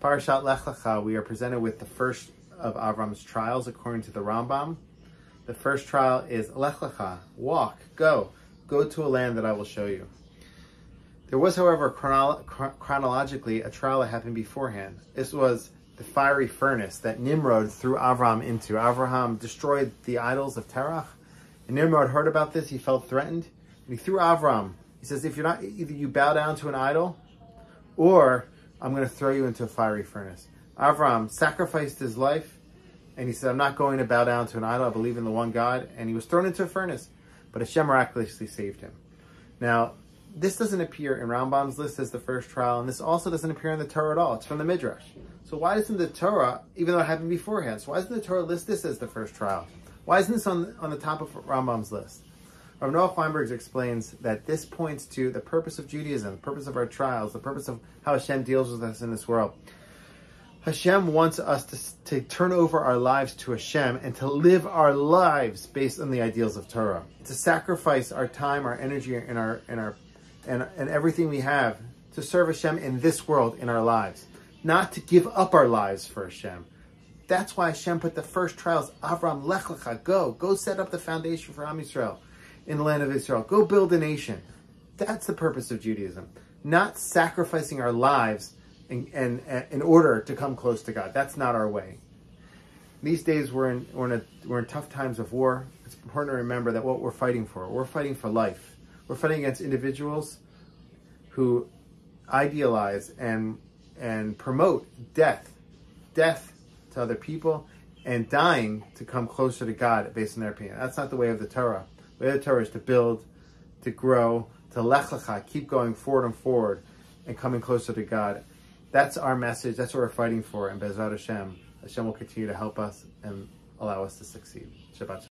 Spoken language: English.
Parashat Lech Lecha, we are presented with the first of Avram's trials according to the Rambam. The first trial is Lech Lecha, walk, go, go to a land that I will show you. There was, however, chronolo- chronologically a trial that happened beforehand. This was the fiery furnace that Nimrod threw Avram into. Avraham destroyed the idols of Terach, and Nimrod heard about this. He felt threatened, and he threw Avram. He says, "If you're not, either you bow down to an idol, or I'm going to throw you into a fiery furnace. Avram sacrificed his life and he said, I'm not going to bow down to an idol. I believe in the one God. And he was thrown into a furnace, but Hashem miraculously saved him. Now, this doesn't appear in Rambam's list as the first trial, and this also doesn't appear in the Torah at all. It's from the Midrash. So why doesn't the Torah, even though it happened beforehand, so why doesn't the Torah list this as the first trial? Why isn't this on, on the top of Rambam's list? Rav Noah Weinberg explains that this points to the purpose of Judaism, the purpose of our trials, the purpose of how Hashem deals with us in this world. Hashem wants us to, to turn over our lives to Hashem and to live our lives based on the ideals of Torah. To sacrifice our time, our energy, and our and our and, and everything we have to serve Hashem in this world in our lives. Not to give up our lives for Hashem. That's why Hashem put the first trials, Avram Lech Lecha, go, go set up the foundation for Am Yisrael in the land of Israel. Go build a nation. That's the purpose of Judaism. Not sacrificing our lives in, in, in order to come close to God. That's not our way. These days we're in, we're, in a, we're in tough times of war. It's important to remember that what we're fighting for, we're fighting for life. We're fighting against individuals who idealize and and promote death, death to other people, and dying to come closer to God based on their opinion. That's not the way of the Torah. The Torah is to build, to grow, to lech lecha, keep going forward and forward, and coming closer to God. That's our message. That's what we're fighting for. And Bezrat Hashem, Hashem will continue to help us and allow us to succeed. Shabbat.